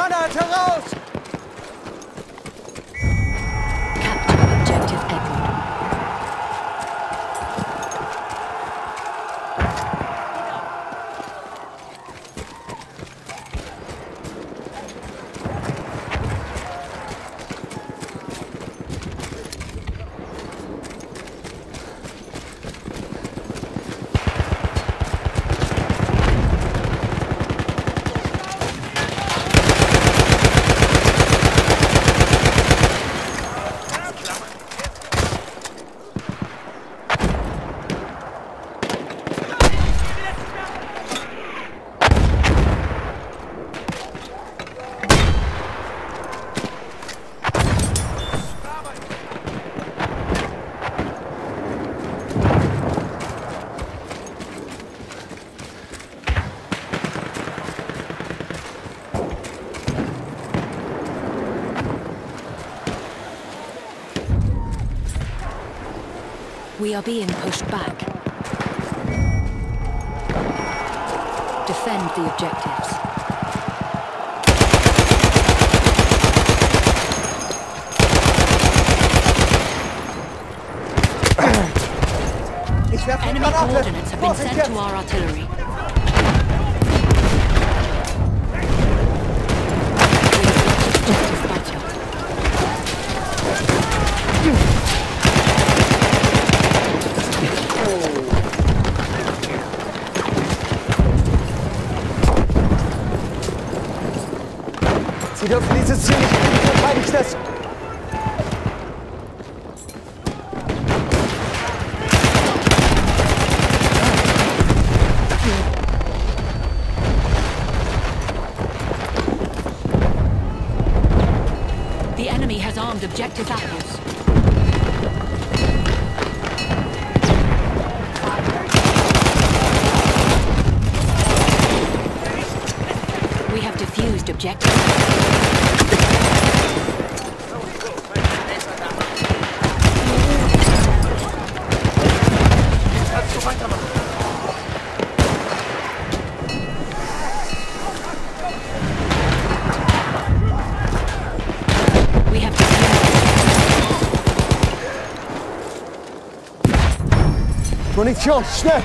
Granate raus! We are being pushed back. Defend the objectives. Enemy coordinates have been sent to our artillery. We have lost objective butter. Sie dürfen dieses Ziel nicht! The enemy has armed objective apples. We have defused objective. 22 işte.